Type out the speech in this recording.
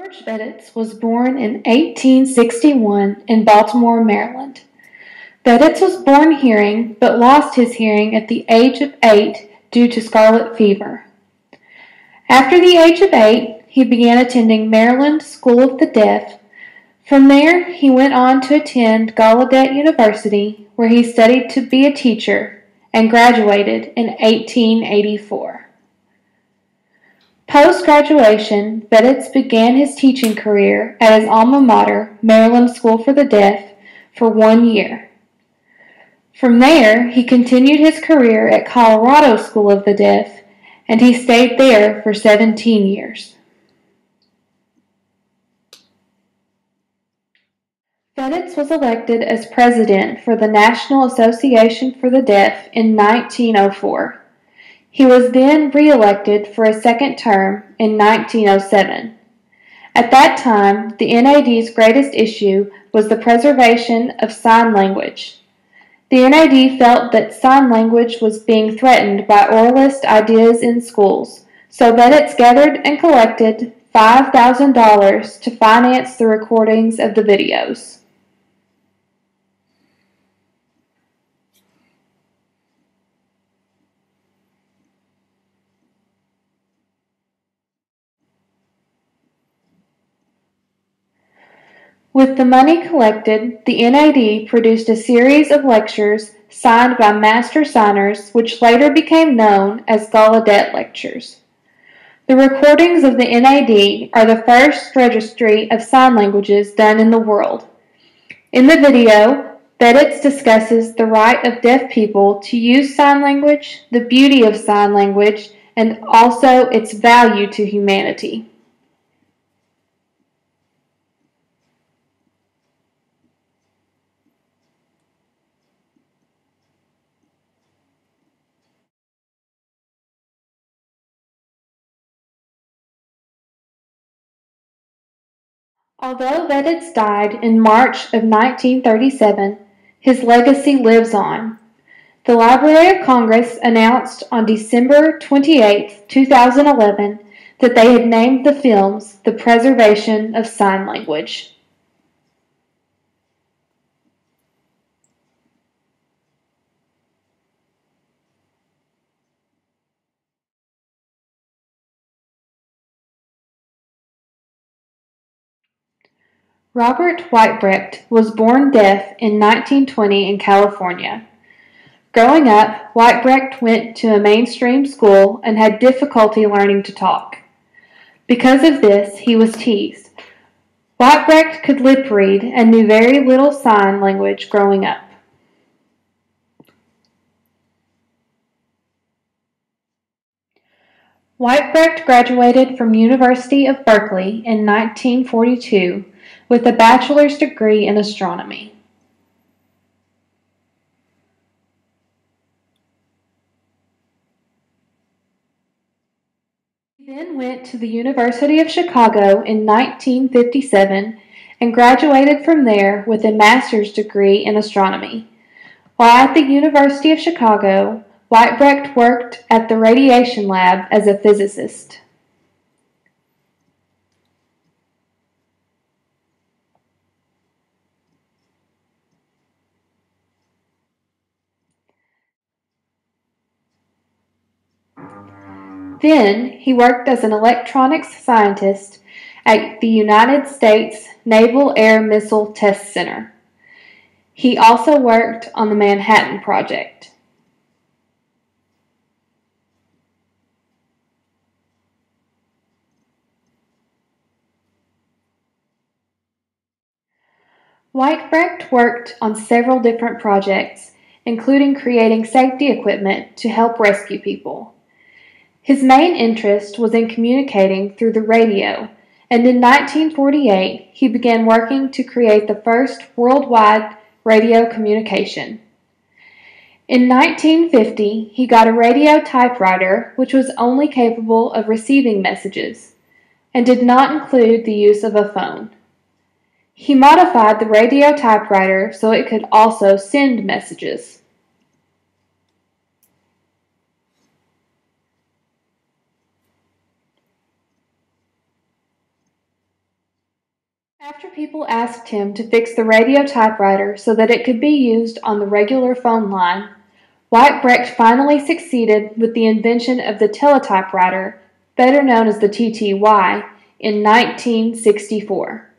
George Veditz was born in 1861 in Baltimore, Maryland. Veditz was born hearing, but lost his hearing at the age of eight due to scarlet fever. After the age of eight, he began attending Maryland School of the Deaf. From there, he went on to attend Gallaudet University, where he studied to be a teacher and graduated in 1884. Post graduation, Veditz began his teaching career at his alma mater, Maryland School for the Deaf, for one year. From there, he continued his career at Colorado School of the Deaf, and he stayed there for 17 years. Veditz was elected as president for the National Association for the Deaf in 1904. He was then re-elected for a second term in 1907. At that time, the NAD's greatest issue was the preservation of sign language. The NAD felt that sign language was being threatened by oralist ideas in schools, so Veditz gathered and collected $5,000 to finance the recordings of the videos. With the money collected, the NAD produced a series of lectures signed by master signers which later became known as Gallaudet Lectures. The recordings of the NAD are the first registry of sign languages done in the world. In the video, Veditz discusses the right of deaf people to use sign language, the beauty of sign language, and also its value to humanity. Although Veditz died in March of 1937, his legacy lives on. The Library of Congress announced on December 28, 2011, that they had named the films The Preservation of Sign Language. Robert Weitbrecht was born deaf in 1920 in California. Growing up, Weitbrecht went to a mainstream school and had difficulty learning to talk. Because of this, he was teased. Weitbrecht could lip read and knew very little sign language growing up. Weitbrecht graduated from University of Berkeley in 1942 with a bachelor's degree in astronomy. He then went to the University of Chicago in 1957 and graduated from there with a master's degree in astronomy. While at the University of Chicago, Weitbrecht worked at the radiation lab as a physicist. Then he worked as an electronics scientist at the United States Naval Air Missile Test Center. He also worked on the Manhattan Project. Weitbrecht worked on several different projects, including creating safety equipment to help rescue people. His main interest was in communicating through the radio, and in 1948 he began working to create the first worldwide radio communication. In 1950, he got a radio typewriter which was only capable of receiving messages and did not include the use of a phone. He modified the radio typewriter so it could also send messages. After people asked him to fix the radio typewriter so that it could be used on the regular phone line, Weitbrecht finally succeeded with the invention of the teletypewriter, better known as the TTY, in 1964.